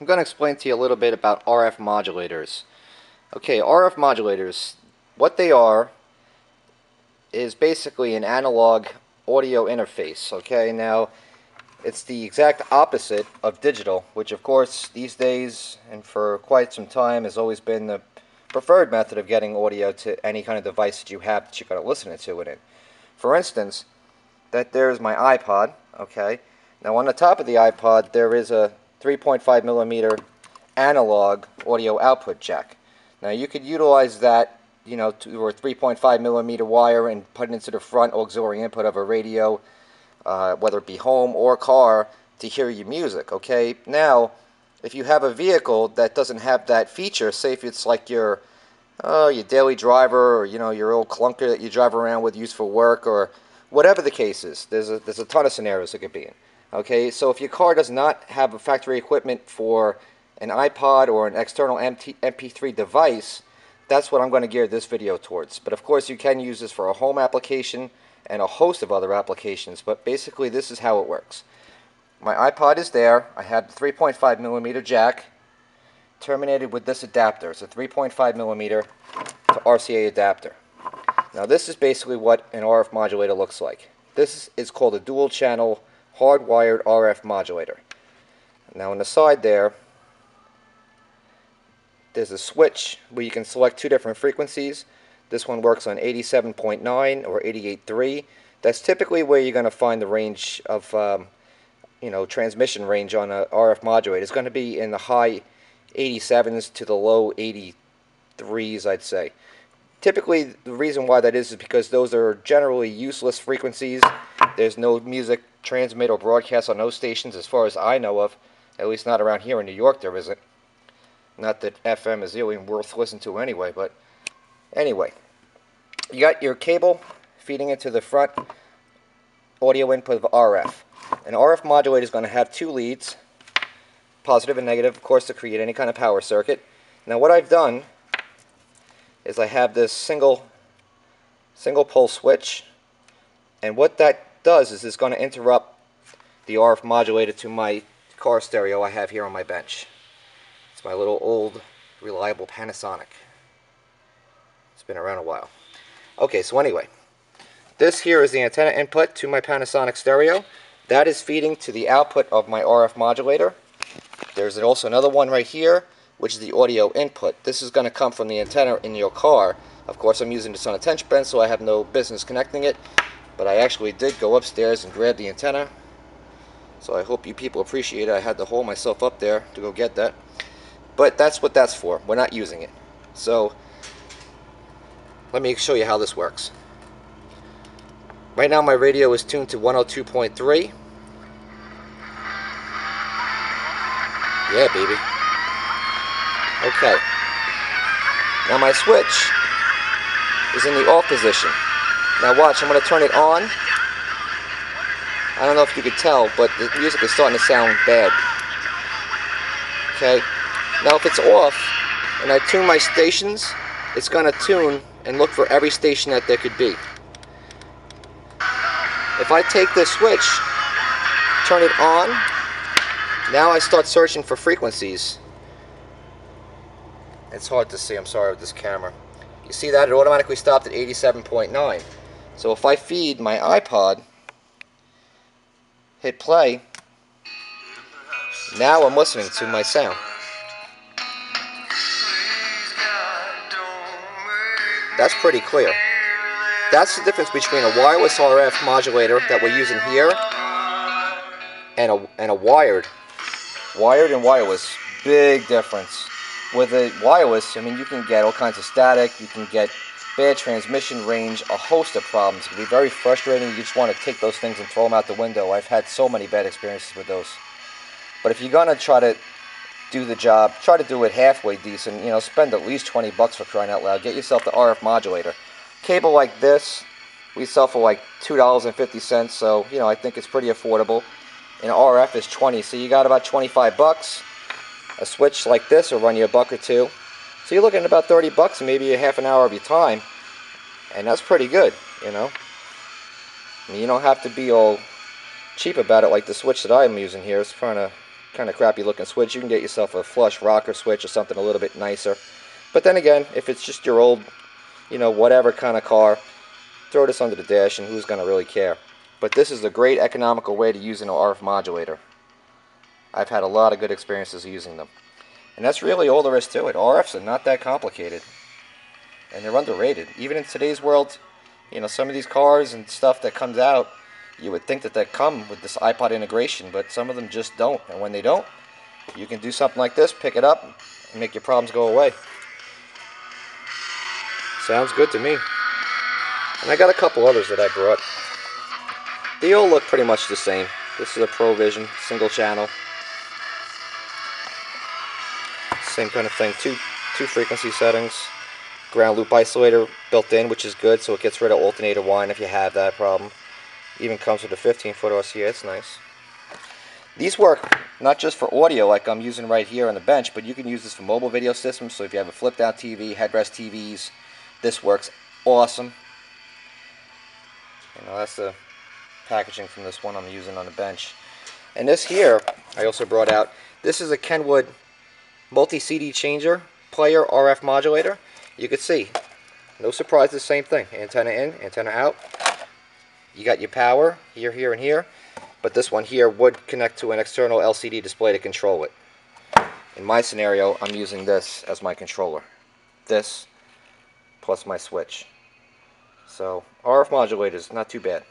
I'm going to explain to you a little bit about RF modulators. Okay, RF modulators, what they are is basically an analog audio interface. Okay, now it's the exact opposite of digital, which of course these days and for quite some time has always been the preferred method of getting audio to any kind of device that you have that you're going to listen to with it. For instance, that there's my iPod, okay? Now on the top of the iPod there is a 3.5 millimeter analog audio output jack. Now you could utilize that, you know, to a 3.5 millimeter wire and put it into the front auxiliary input of a radio, uh, whether it be home or car, to hear your music. Okay. Now, if you have a vehicle that doesn't have that feature, say if it's like your uh, your daily driver or you know your old clunker that you drive around with, used for work or whatever the case is, there's a there's a ton of scenarios it could be in. Okay, so if your car does not have a factory equipment for an iPod or an external MP3 device, that's what I'm going to gear this video towards. But of course you can use this for a home application and a host of other applications, but basically this is how it works. My iPod is there, I have the 3.5 millimeter jack terminated with this adapter. It's a 3.5 millimeter to RCA adapter. Now this is basically what an RF modulator looks like. This is called a dual channel hardwired RF modulator. Now on the side there, there's a switch where you can select two different frequencies. This one works on 87.9 or 88.3. That's typically where you're going to find the range of, um, you know, transmission range on a RF modulator. It's going to be in the high 87s to the low 83s, I'd say. Typically, the reason why that is is because those are generally useless frequencies. There's no music transmit or broadcast on those stations as far as I know of. At least not around here in New York there isn't. Not that FM is really worth listening to anyway, but anyway. You got your cable feeding into the front audio input of RF. An RF modulator is going to have two leads, positive and negative, of course, to create any kind of power circuit. Now what I've done is I have this single single pole switch and what that does is it's going to interrupt the RF modulator to my car stereo I have here on my bench. It's my little old reliable Panasonic. It's been around a while. Okay, so anyway, this here is the antenna input to my Panasonic stereo. That is feeding to the output of my RF modulator. There's also another one right here which is the audio input. This is going to come from the antenna in your car. Of course, I'm using this on a tension bend, so I have no business connecting it. But I actually did go upstairs and grab the antenna. So I hope you people appreciate it. I had to hold myself up there to go get that. But that's what that's for. We're not using it. So let me show you how this works. Right now my radio is tuned to 102.3. Yeah, baby. Okay. Now my switch is in the off position. Now watch, I'm going to turn it on. I don't know if you could tell, but the music is starting to sound bad. Okay. Now if it's off, and I tune my stations, it's going to tune and look for every station that there could be. If I take this switch, turn it on, now I start searching for frequencies. It's hard to see, I'm sorry with this camera. You see that? It automatically stopped at 87.9. So if I feed my iPod, hit play, now I'm listening to my sound. That's pretty clear. That's the difference between a wireless RF modulator that we're using here and a, and a wired. Wired and wireless, big difference with a wireless, I mean, you can get all kinds of static, you can get bad transmission range, a host of problems. It can be very frustrating. You just want to take those things and throw them out the window. I've had so many bad experiences with those. But if you're going to try to do the job, try to do it halfway decent, you know, spend at least 20 bucks for crying out loud. Get yourself the RF modulator. Cable like this, we sell for like $2.50, so, you know, I think it's pretty affordable. And RF is 20, so you got about 25 bucks a switch like this will run you a buck or two. So you're looking at about 30 bucks and maybe a half an hour of your time. And that's pretty good, you know. I mean, you don't have to be all cheap about it like the switch that I'm using here. It's trying to kind of crappy looking switch, you can get yourself a flush rocker switch or something a little bit nicer. But then again, if it's just your old, you know, whatever kind of car, throw this under the dash and who's going to really care. But this is a great economical way to use an RF modulator. I've had a lot of good experiences using them. And that's really all there is to it. RFs are not that complicated. And they're underrated. Even in today's world, you know, some of these cars and stuff that comes out, you would think that they come with this iPod integration, but some of them just don't. And when they don't, you can do something like this, pick it up, and make your problems go away. Sounds good to me. And I got a couple others that I brought. They all look pretty much the same. This is a ProVision, single channel. Same kind of thing, two, two frequency settings. Ground loop isolator built in, which is good, so it gets rid of alternator whine if you have that problem. Even comes with a 15 foot RCA, it's nice. These work not just for audio like I'm using right here on the bench, but you can use this for mobile video systems. So if you have a flip down TV, headrest TVs, this works awesome. You know, that's the packaging from this one I'm using on the bench. And this here, I also brought out, this is a Kenwood multi-CD changer player RF modulator. You can see, no surprise, the same thing. Antenna in, antenna out. You got your power here, here, and here. But this one here would connect to an external LCD display to control it. In my scenario, I'm using this as my controller. This plus my switch. So RF modulator is not too bad.